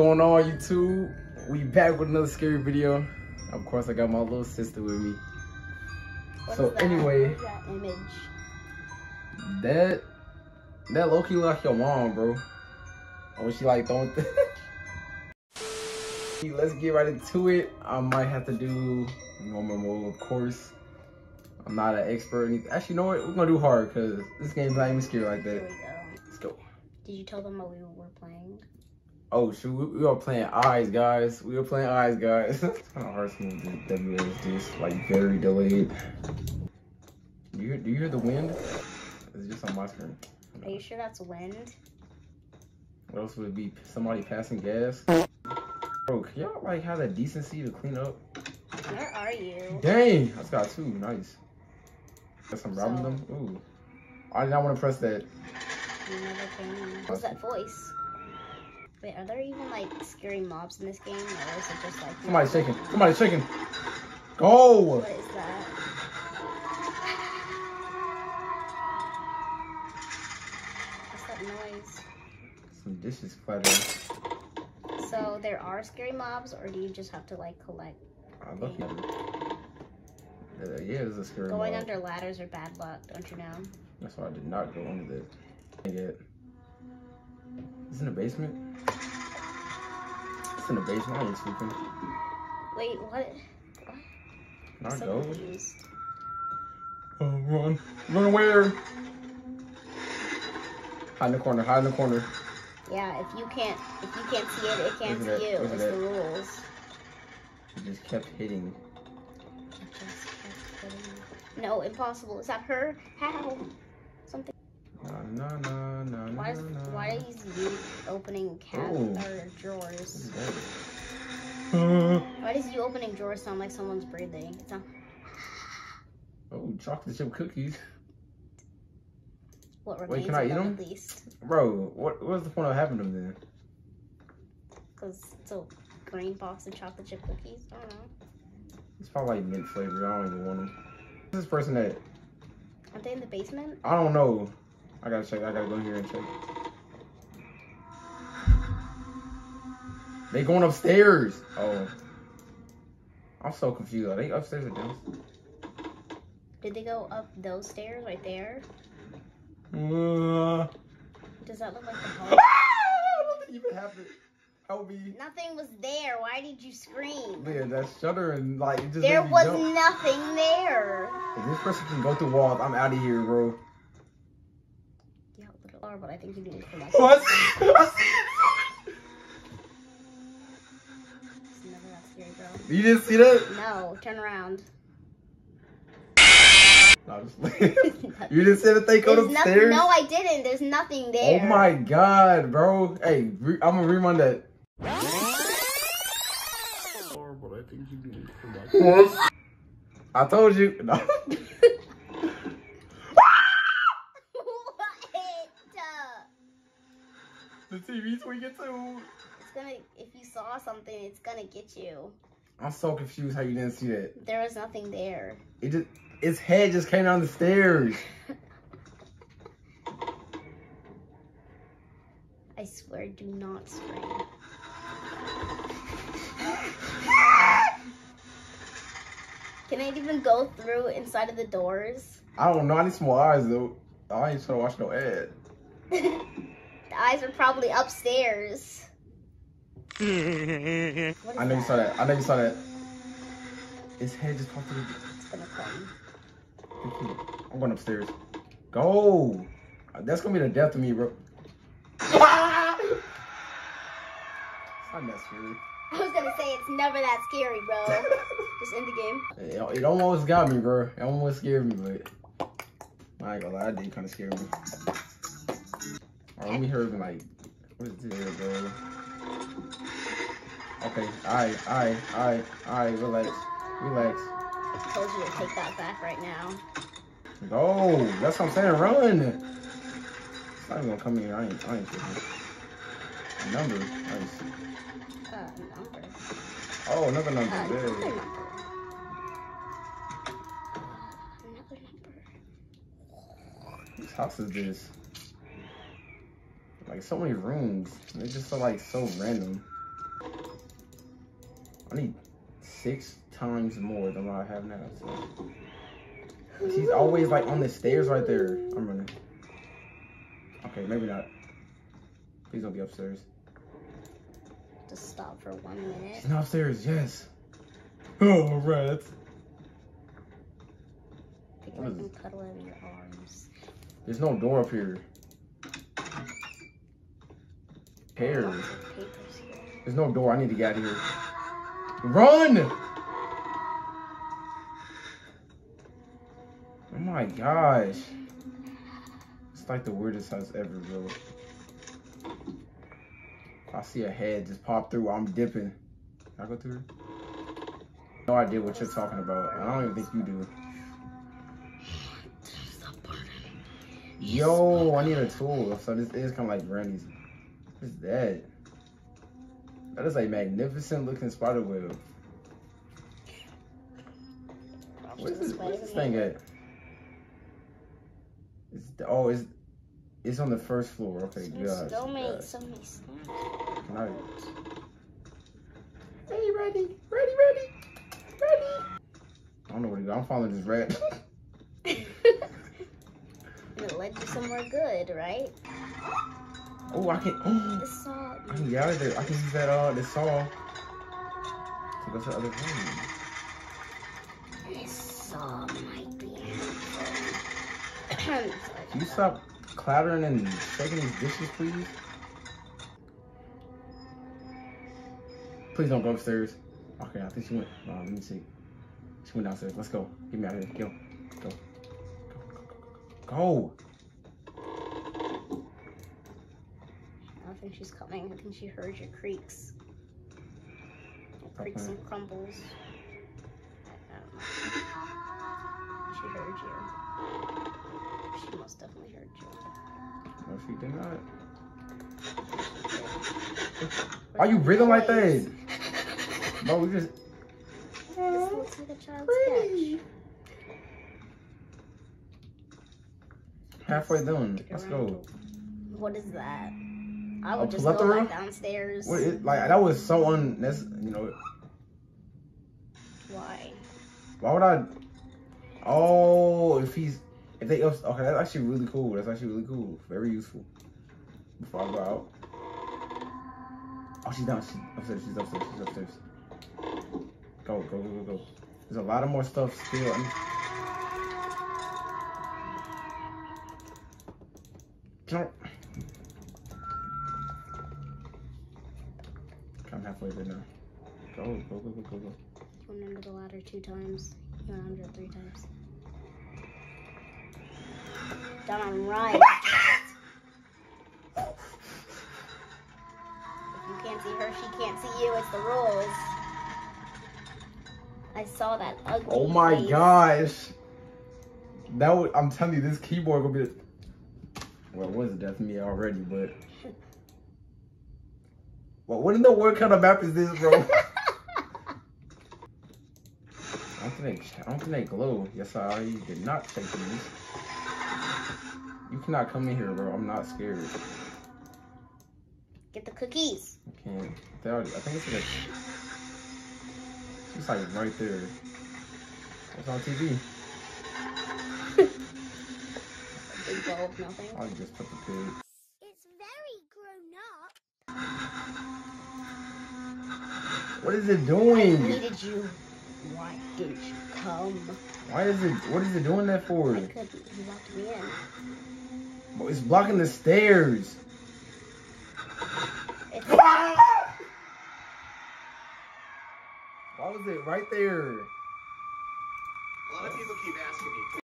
going on YouTube? We back with another scary video. Of course, I got my little sister with me. What So anyway- that image. That that low key like your mom, bro. When she like throwing. Th Let's get right into it. I might have to do normal mode, of course. I'm not an expert. Actually, you know what? We're gonna do hard because this game's not even scary like Here that. we go. Let's go. Did you tell them what we were playing? Oh shoot, we, we are playing eyes, guys. We are playing eyes, guys. it's kind of hard to move this W is like very delayed. Do you hear, do you hear the wind? It's just on my screen. Are you sure that's wind? What else would it be? Somebody passing gas? Bro, can y'all like have the decency to clean up? Where are you? Dang, I just got two. Nice. Got some robbing So- them. Ooh. I did not want to press that. You never came. What's that voice? Wait, are there even like scary mobs in this game, or is it just like Somebody's taking. Somebody's shaking. Go! What is that? What's that noise? Some dishes clattering. So there are scary mobs, or do you just have to like collect? I love you. Uh, yeah, this is a scary Going mob. under ladders are bad luck, don't you know? That's why I did not go under that. Dang it. It's in the basement? In the basement. I ain't sleeping. Wait, what? I so go? confused. Oh, run. Run where? Hide in the corner. Hide in the corner. Yeah, if you can't, if you can't see it, it can't see that, you. It's that. the rules. He just kept hitting. No, impossible. Is that her? How? No, no, no, Why is why is you opening cat Oh. or drawers? Why does you opening drawers sound like someone's breathing? It's not oh, chocolate chip cookies. what Wait, can I eat them, at least. Bro, what what's the point of having them then? Because it's a green box of chocolate chip cookies. I don't know. It's probably like mint flavor. I don't even want them. This person that Aren't they in the basement? I don't know. I gotta check. I gotta go in here and check. They going upstairs. Oh. I'm so confused. Are they upstairs or downstairs? Did they go up those stairs right there? Uh, Does that look like the ah, hall? nothing even happened. Help me. Nothing was there. Why did you scream? Yeah, that shutter and like it just There was jump. nothing there. If this person can go through walls, I'm out of here, bro. Yeah, a little lower, but I think you need to come back. What? It's never that you didn't see that? No, turn around. No, I'm just you didn't see that they go There's nothing. upstairs? No, I didn't. There's nothing oh there. Oh my god, bro. Hey, re- I'm gonna rerun that. I told you. No. what? The TV's TV tweaking too. It's gonna. If you saw something, it's gonna get you. I'm so confused how you didn't see that. There was nothing there. It just, its head just came down the stairs. I swear, do not scream. Can it even go through inside of the doors? I don't know. I need some more eyes though. I ain't trying to watch no ad. the eyes are probably upstairs. I know you saw that. I know you saw that. Its head just popped through. It's gonna come. I'm going upstairs. Go. That's gonna be the death of me, bro. it's not that scary. I was gonna say it's never that scary, bro. Just end the game. It, it almost got me, bro. It almost scared me, but I ain't gonna lie, that did kind of scare me. Alright, let me hear like, what is this, bro? Okay, alright, alright, alright, alright, relax, relax. I told you to take that back right now. Go, that's what I'm saying, run. It's not even gonna come here, I ain't, I ain't tripping. Number, nice. Uh, number. Oh, another number, Uh, another number. Another number. Whose house is this? Like so many rooms. They just feel like so random. I need six times more than what I have now. So. She's always like on the stairs right there. I'm running. Okay, maybe not. Please don't be upstairs. Just stop for one minute. She's not upstairs, yes. Oh, rats. Pick up and cuddle in your arms. There's no door up here. Hair. Lots of papers here. There's no door. I need to get out of here. Run! Oh my gosh. It's like the weirdest house ever, bro. I see a head just pop through. I'm dipping. Can I go through? No idea what you're talking about. I don't even think you do. Yo, I need a tool. So this is kind of like Granny's. What's that? That is a magnificent looking spider web. What is this, where's this thing at? It's, oh, it's, it's on the first floor. Okay, so many, gosh. so many snacks. Nice. Hey, ready, ready, ready, ready. I don't know where to go. I'm following this rat. it led you somewhere good, right? Oh, I can. Oh, saw. I can get out of there. I can use that uh, this saw to go to the other room. This saw might be helpful. Can you stop clattering and shaking these dishes, please? Please don't go upstairs. Okay, I think she went. Uh, let me see. She went downstairs. Let's go. Get me out of here. Go. Go. Go. Go. I don't think she's coming. I think she heard your creaks. Your creaks Okay. and crumbles. I. Um, she heard you. She most definitely heard you. No, she did not. Why you the breathing like that? Bro, we just. This looks like a child's Pretty. sketch. Halfway done. Let's go. What is that? I A would just go back downstairs. What is, like that was so unnecessary. You know, Why? why would I? Oh, if he's if they okay, that's actually really cool. That's actually really cool. Very useful. Before I go out. Oh, she's down. She's upstairs. She's upstairs. She's upstairs. Go, go, go, go, go. There's a lot of more stuff still. Jump. I'm halfway there now. Go, go, go, go, go, go. You went under the ladder two times. You went under it three times. Down on right. if you can't see her, she can't see you. It's the rules. I saw that ugly. Oh my face. gosh. That would, I'm telling you, this keyboard gonna be. Well, it was definitely already, but. Well, what in the world kind of map is this, bro? I don't think they, I don't think they glow. Yes, I did not take these. You cannot come in here, bro. I'm not scared. Get the cookies. I can't. They already, I think it's like. She's like right there. What's on TV? Big bulb, nothing. I just put the pig. It's very grown up. What is it doing? Needed you. Why didn't you come? Why is it? What is it doing that for? I couldn't. You locked me in. It's blocking the stairs. It's ah! Why was it right there? A lot of people keep asking me,